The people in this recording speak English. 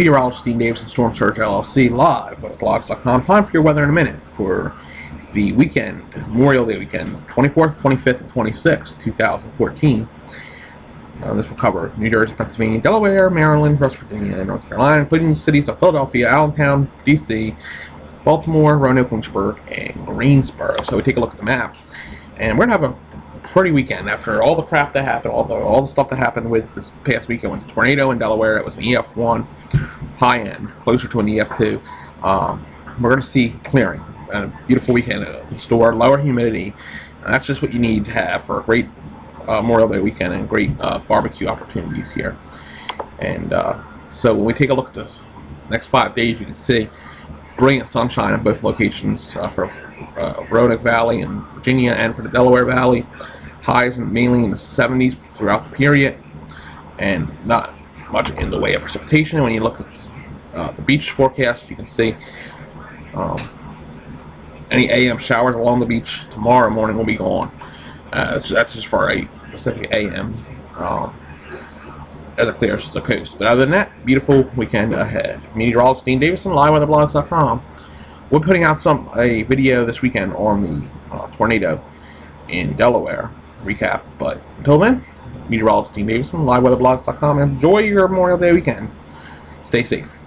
Meteorologist Davison Storm Surge LLC liveweatherblogs.com. Time for your weather in a minute for the weekend, Memorial Day weekend, 24th, 25th, and 26th, 2014. Uh, this will cover New Jersey, Pennsylvania, Delaware, Maryland, West Virginia, and North Carolina, including the cities of Philadelphia, Allentown, D.C., Baltimore, Roanoke, Lynchburg, and Greensboro. So we take a look at the map, and we're gonna have a pretty weekend after all the crap that happened, all the all the stuff that happened with this past weekend with the tornado in Delaware. It was an EF1 high end, closer to an EF2. Um, we're gonna see clearing, a beautiful weekend store, lower humidity. That's just what you need to have for a great uh, Memorial Day weekend and great uh, barbecue opportunities here. And uh, so when we take a look at the next five days, you can see brilliant sunshine in both locations uh, for uh, Roanoke Valley in Virginia and for the Delaware Valley. Highs in, mainly in the 70s throughout the period, and not much in the way of precipitation. When you look at uh, the beach forecast, you can see um, any AM showers along the beach tomorrow morning will be gone. Uh, that's, that's just for a Pacific AM um, as it clears the coast. But other than that, beautiful weekend ahead. Meteorologist Dean Davison, liveweatherblogs.com. We're putting out some a video this weekend on the uh, tornado in Delaware recap. But until then, meteorologist Dean Davison, liveweatherblogs.com. Enjoy your Memorial Day weekend. Stay safe.